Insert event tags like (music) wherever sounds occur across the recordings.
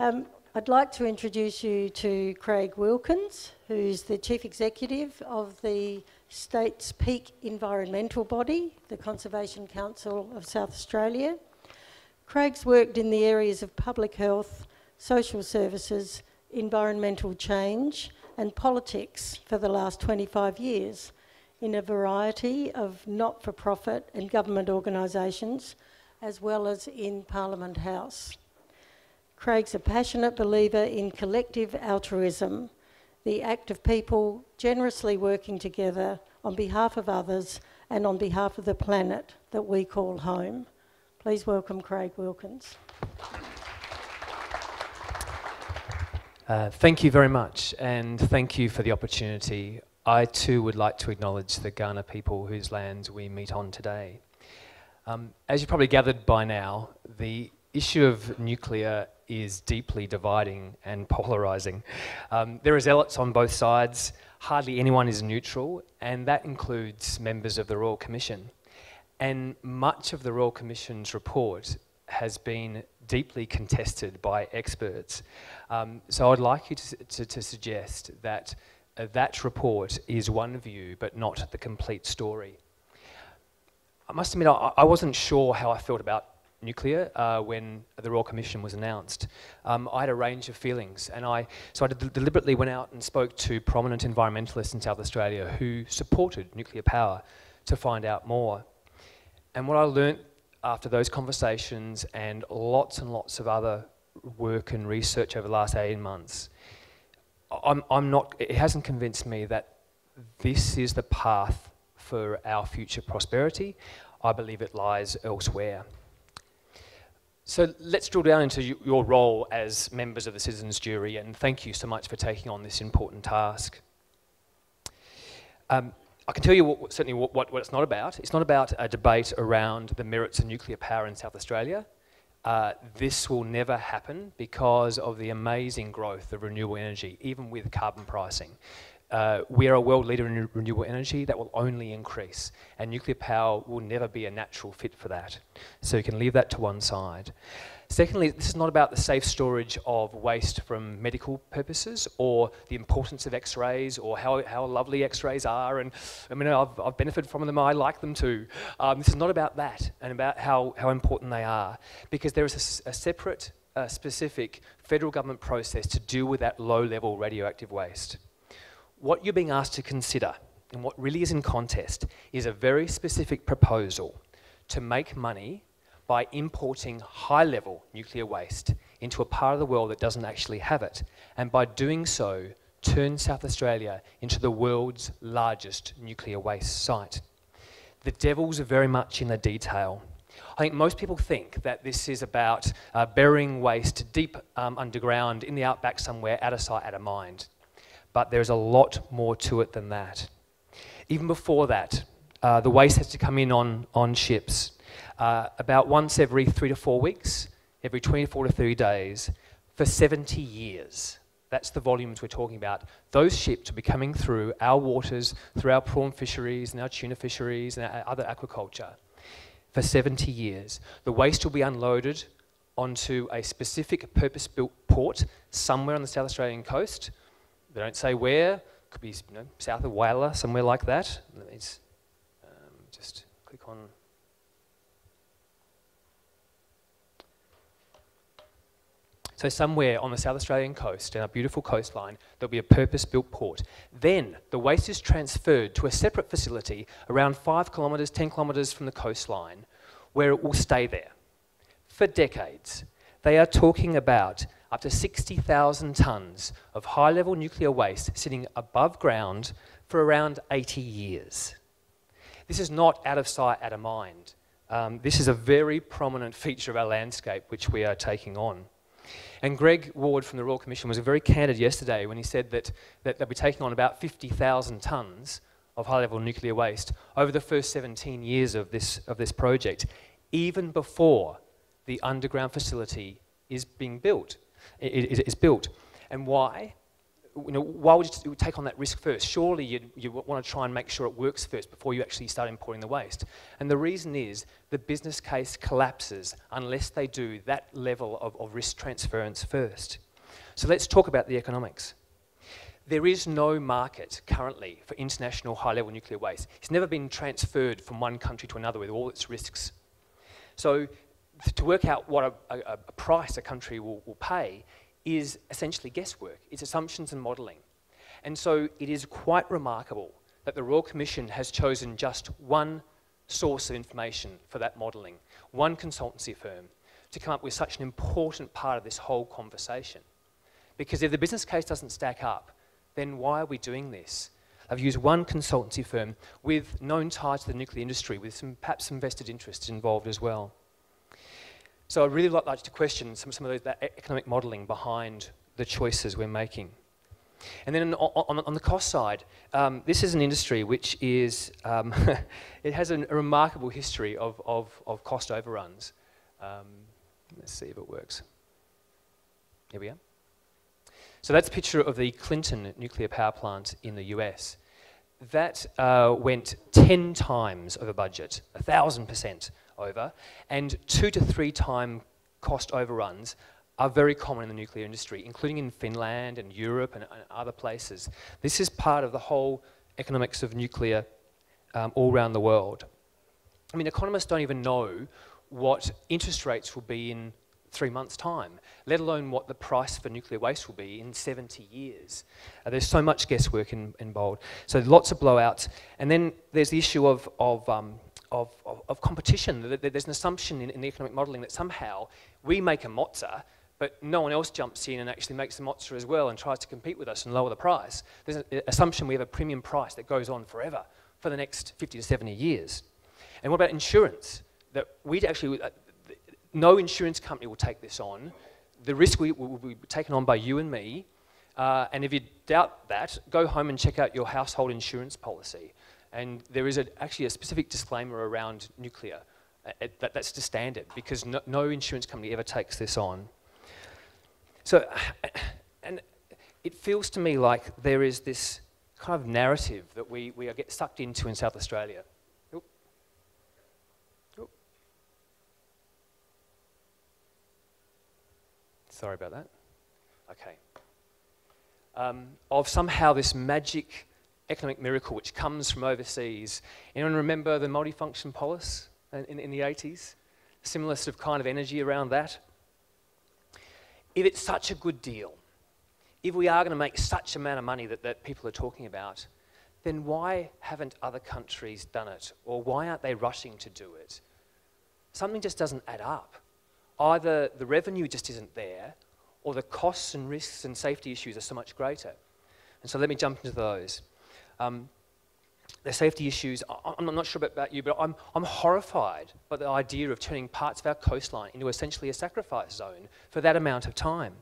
Um, I'd like to introduce you to Craig Wilkins, who's the Chief Executive of the state's peak environmental body, the Conservation Council of South Australia. Craig's worked in the areas of public health, social services, environmental change, and politics for the last 25 years in a variety of not for profit and government organisations, as well as in Parliament House. Craig's a passionate believer in collective altruism, the act of people generously working together on behalf of others and on behalf of the planet that we call home. Please welcome Craig Wilkins. Uh, thank you very much, and thank you for the opportunity. I too would like to acknowledge the Kaurna people whose lands we meet on today. Um, as you probably gathered by now, the issue of nuclear is deeply dividing and (laughs) polarising. Um, there are zealots on both sides, hardly anyone is neutral, and that includes members of the Royal Commission. And much of the Royal Commission's report has been deeply contested by experts. Um, so I'd like you to, to, to suggest that uh, that report is one view, but not the complete story. I must admit, I, I wasn't sure how I felt about nuclear uh, when the Royal Commission was announced. Um, I had a range of feelings, and I so I deliberately went out and spoke to prominent environmentalists in South Australia who supported nuclear power to find out more. And what I learnt after those conversations and lots and lots of other work and research over the last 18 months, I'm, I'm not, it hasn't convinced me that this is the path for our future prosperity. I believe it lies elsewhere. So let's drill down into your role as members of the Citizens Jury, and thank you so much for taking on this important task. Um, I can tell you what, certainly what, what, it's not about. It's not about a debate around the merits of nuclear power in South Australia. Uh, this will never happen because of the amazing growth of renewable energy, even with carbon pricing. Uh, we are a world leader in renewable energy that will only increase, and nuclear power will never be a natural fit for that. So you can leave that to one side. Secondly, this is not about the safe storage of waste from medical purposes or the importance of x-rays or how, how lovely x-rays are. And I mean, I've, I've benefited from them, I like them too. Um, this is not about that and about how, how important they are because there is a, a separate, uh, specific federal government process to deal with that low-level radioactive waste what you're being asked to consider and what really is in contest is a very specific proposal to make money by importing high level nuclear waste into a part of the world that doesn't actually have it, and by doing so, turn South Australia into the world's largest nuclear waste site. The devil's are very much in the detail. I think most people think that this is about uh, burying waste deep um, underground in the outback somewhere, out of sight, out of mind but there's a lot more to it than that. Even before that, uh, the waste has to come in on, on ships uh, about once every three to four weeks, every 24 to 30 days, for 70 years. That's the volumes we're talking about. Those ships will be coming through our waters, through our prawn fisheries and our tuna fisheries and our other aquaculture for 70 years. The waste will be unloaded onto a specific purpose built port somewhere on the South Australian coast they don't say where. Could be you know, south of Whyalla, somewhere like that. Let's um, just click on. So somewhere on the South Australian coast, in our beautiful coastline, there'll be a purpose-built port. Then the waste is transferred to a separate facility around five kilometres, 10 kilometres from the coastline, where it will stay there for decades. They are talking about up to 60,000 tonnes of high level nuclear waste sitting above ground for around 80 years. This is not out of sight, out of mind. Um, this is a very prominent feature of our landscape which we are taking on. And Greg Ward from the Royal Commission was very candid yesterday when he said that, that they'll be taking on about 50,000 tonnes of high level nuclear waste over the first 17 years of this, of this project, even before the underground facility is being built is built. And why? you know, why would you take on that risk first? Surely you, you want to try and make sure it works first before you actually start importing the waste. And the reason is the business case collapses unless they do that level of, of risk transference first. So let's talk about the economics. There is no market currently for international high level nuclear waste. It's never been transferred from one country to another with all its risks. So, to work out what a, a, a price a country will, will pay is essentially guesswork, it's assumptions and modelling. And so, it is quite remarkable that the Royal Commission has chosen just one source of information for that modelling, one consultancy firm, to come up with such an important part of this whole conversation. Because if the business case doesn't stack up, then why are we doing this? I've used one consultancy firm with known ties to the nuclear industry, with some perhaps some vested interests involved as well. So I'd really like to question some, some of those, that economic modelling behind the choices we're making. And then on, on, on the cost side, um, this is an industry which is, um, (laughs) it has a, remarkable history of, of, of cost overruns. Um, let's see if it works. Here we are. So that's a picture of the Clinton nuclear power plant in the US. That uh, went 10 times over budget, 1,000% over, and two to three time cost overruns are very common in the nuclear industry, including in Finland and Europe and, and other places. This is part of the whole economics of nuclear um, all around the world. I mean, economists don't even know what interest rates will be in three months' time, let alone what the price for nuclear waste will be in 70 years. Uh, there's so much guesswork in, involved. So lots of blowouts. And then there's the issue of, of, um, of, of, of, competition. There's an assumption in, in the economic modelling that somehow we make a mozza, but no one else jumps in and actually makes the mozza as well and tries to compete with us and lower the price. There's an assumption we have a premium price that goes on forever for the next 50 to 70 years. And what about insurance? That we actually, uh, no insurance company will take this on. The risk will, will be taken on by you and me. Uh, and if you doubt that, go home and check out your household insurance policy. And there is a, actually a specific disclaimer around nuclear. Uh, it, that, that's the standard because no, no insurance company ever takes this on. So, (sighs) and it feels to me like there is this kind of narrative that we, we get sucked into in South Australia. Sorry about that. Okay. Um, of somehow this magic economic miracle which comes from overseas. Anyone remember the multifunction polis in, in, the 80s? Similar sort of kind of energy around that. If it's such a good deal, if we are going to make such amount of money that, that people are talking about, then why haven't other countries done it? Or why aren't they rushing to do it? Something just doesn't add up either the revenue just isn't there or the costs and risks and safety issues are so much greater. And so let me jump into those. Um, the safety issues, I'm not sure about you, but I'm, I'm horrified by the idea of turning parts of our coastline into essentially a sacrifice zone for that amount of time.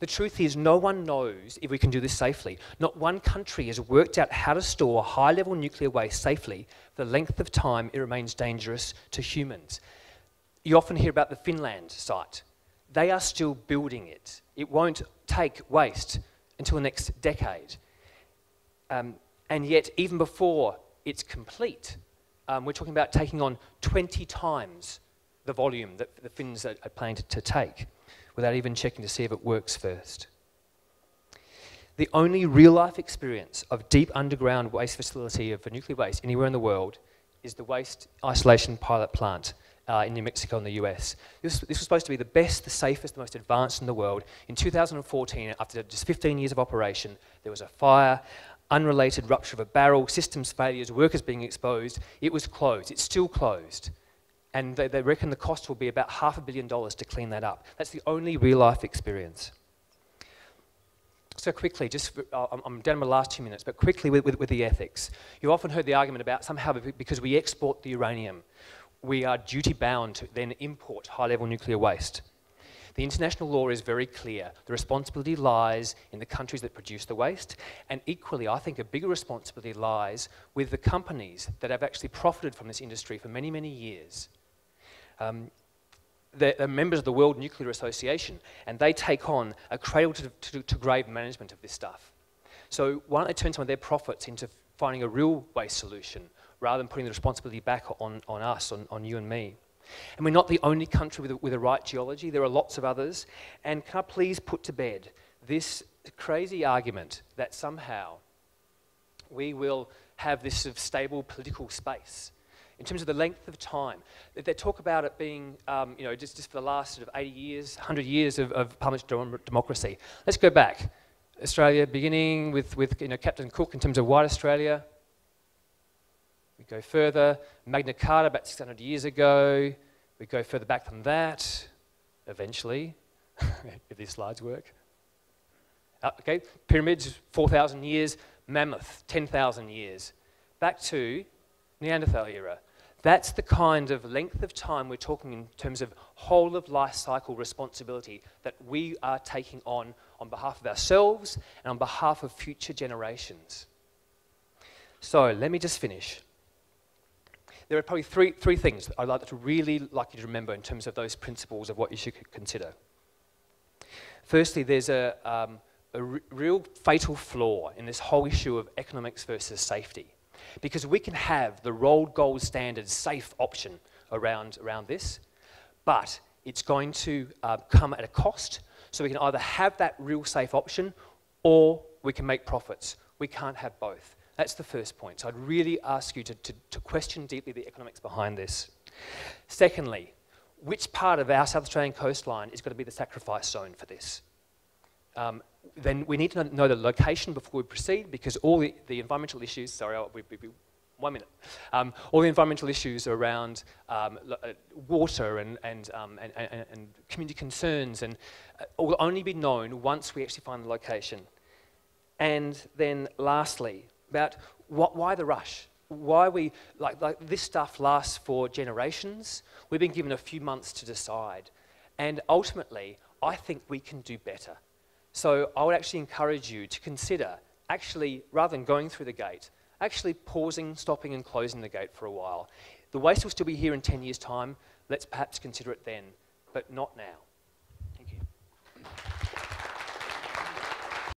The truth is, no one knows if we can do this safely. Not one country has worked out how to store high level nuclear waste safely for the length of time it remains dangerous to humans. You often hear about the Finland site. They are still building it. It won't take waste until the next decade. Um, and yet, even before it's complete, um, we're talking about taking on 20 times the volume that the Finns are, are planning to, to take without even checking to see if it works first. The only real life experience of deep underground waste facility of nuclear waste anywhere in the world is the waste isolation pilot plant uh, in New Mexico in the US. This, this, was supposed to be the best, the safest, the most advanced in the world. In 2014, after just 15 years of operation, there was a fire, unrelated rupture of a barrel, systems failures, workers being exposed. It was closed. It's still closed. And they, they reckon the cost will be about half a billion dollars to clean that up. That's the only real life experience. So quickly, just uh, I'm down to my last two minutes, but quickly with, with, with the ethics. You've often heard the argument about somehow because we export the uranium, we are duty bound to then import high level nuclear waste. The international law is very clear. The responsibility lies in the countries that produce the waste, and equally, I think a bigger responsibility lies with the companies that have actually profited from this industry for many, many years. Um, they're, they're, members of the World Nuclear Association, and they take on a cradle to, to, to grave management of this stuff. So why don't they turn some of their profits into finding a real waste solution rather than putting the responsibility back on, on us, on, on you and me? And we're not the only country with a, with a right geology, there are lots of others. And can I please put to bed this crazy argument that somehow we will have this sort of stable political space in terms of the length of time. They talk about it being, um, you know, just, just for the last sort of 80 years, 100 years of, of democracy. Let's go back. Australia, beginning with, with you know, Captain Cook in terms of white Australia. Go further, Magna Carta about 600 years ago. We go further back than that, eventually, if these slides work. Uh, okay, pyramids, 4,000 years. Mammoth, 10,000 years. Back to Neanderthal era. That's the kind of length of time we're talking in terms of whole of life cycle responsibility that we are taking on on behalf of ourselves and on behalf of future generations. So let me just finish. There are probably three, three things I'd like to really like you to remember in terms of those principles of what you should consider. Firstly, there's a, um, a real fatal flaw in this whole issue of economics versus safety. Because we can have the rolled gold standard safe option around, around this, but it's going to uh, come at a cost. So we can either have that real safe option or we can make profits. We can't have both. That's the first point. So I'd really ask you to, to, to question deeply the economics behind this. Secondly, which part of our South Australian coastline is going to be the sacrifice zone for this? Um, then we need to know the location before we proceed because all the, the environmental issues, sorry, I'll, we, we, one minute, um, all the environmental issues around um, uh, water and, and, um, and, and, and, community concerns and uh, will only be known once we actually find the location. And then lastly, about what, why the rush? Why we, like, like this stuff lasts for generations. We've been given a few months to decide. And ultimately, I think we can do better. So I would actually encourage you to consider actually, rather than going through the gate, actually pausing, stopping, and closing the gate for a while. The waste will still be here in 10 years' time. Let's perhaps consider it then, but not now.